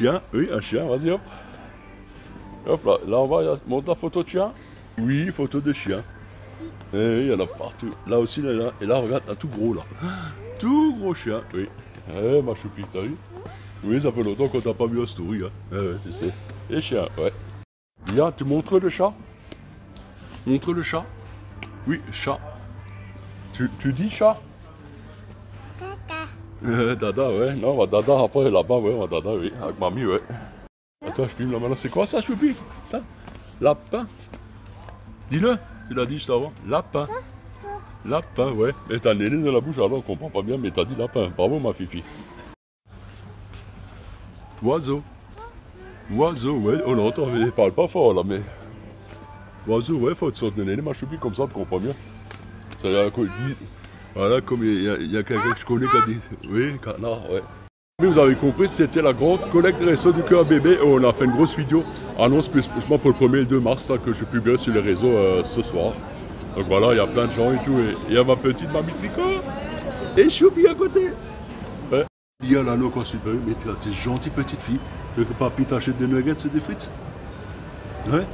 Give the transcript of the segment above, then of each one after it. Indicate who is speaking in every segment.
Speaker 1: Oui, un chien, vas-y hop. Hop là, là on va, montre la photo de chien. Oui, photo de chien. Et il y en a partout. Là aussi, là. Et là, regarde, un tout gros là. Tout gros chien, oui. Eh, ma choupi, t'as vu? Oui, ça fait longtemps qu'on t'a pas vu en story, hein. Eh tu sais. Et chien, ouais. Viens, tu montres le chat? Montre le chat. Oui, chat. Tu, tu dis chat? Euh, Dada, ouais. Non, on va Dada après là-bas, ouais, on va Dada, oui. Avec mamie, ouais. Attends, je filme là maintenant. C'est quoi ça, Choupi? Lapin Dis-le Tu l'as dit juste avant. Lapin. Lapin, ouais. Et t'as le nez dans la bouche, alors on comprend pas bien, mais t'as dit lapin. Bravo, ma fifi. Oiseau. Oiseau, ouais. On l'entend, mais il parle pas fort là, mais. Oiseau, ouais, faut te sortir le nez, ma choupi, comme ça, tu comprends bien. Ça a quoi dit. Voilà, comme il y a, y a quelqu'un que je connais qui a dit. Oui, canard, ouais. Mais vous avez compris, c'était la grande collecte des réseaux du cœur bébé. Et on a fait une grosse vidéo, annonce spécialement pour le 1er et le 2 mars, là, que je publie sur les réseaux euh, ce soir. Donc voilà, il y a plein de gens et tout. Et il y a ma petite mamie Tricot et Choupi à côté. Ouais. Il y a l'anneau qu'on super, mais t'es t'es gentille petite fille. Que papy t'achète des nuggets et des frites Ouais.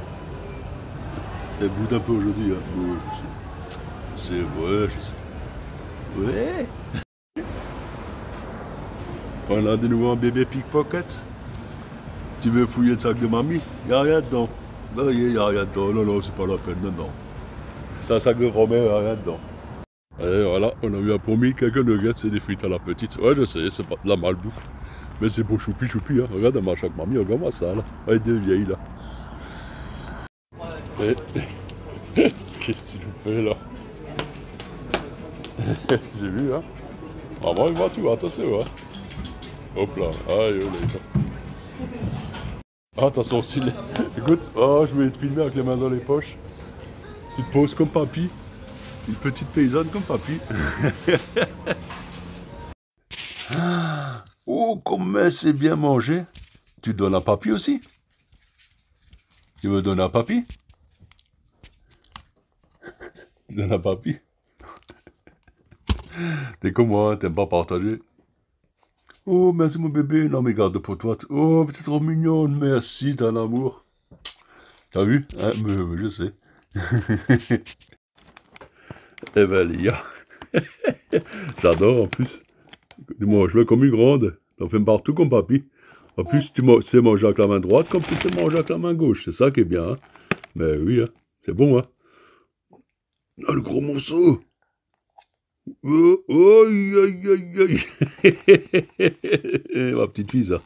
Speaker 1: Elle boude un peu aujourd'hui, hein. Ouais, je sais. C'est vrai, je sais. Ouais. A de nouveau un bébé pickpocket. Tu veux fouiller le sac de mamie? Il a rien dedans. Non, il n'y a rien dedans. Non, non, c'est pas la peine. Non, non. C'est un sac de Romain, il n'y a rien dedans. Et voilà, on a eu un promis quelques nuggets et des frites à la petite. Ouais, je sais, c'est pas de la malbouffe. Mais c'est beau choupi choupi, hein. Regarde, marche avec mamie, regarde-moi ça, là. Elle est deux vieilles, là. Qu'est-ce que tu fais, là? J'ai vu, hein. Maman, il va, tu vois, attention, hein. Hop là, aïe, oh, les Ah, t'as sorti les... Écoute, oh, je vais te filmer avec les mains dans les poches. Tu te poses comme papy. Une petite paysanne comme papy. oh, comment c'est bien mangé. Tu donnes à papy aussi Tu veux donner à papy Tu donnes à papy T'es comme moi, t'aimes pas partager. Oh, merci mon bébé. Non, mais garde pour toi. Oh, t'es trop mignonne. Merci, t'as l'amour. T'as vu hein, mais, mais Je sais. eh ben, Lia. J'adore en plus. Tu manges comme une grande. T'en fais partout comme papy. En plus, tu sais manger avec la main droite comme tu sais manger avec la main gauche. C'est ça qui est bien. Hein? Mais oui, hein. c'est bon. Hein? Ah, le gros morceau. Oh, aïe, aïe, aïe. Ma petite fille, ça.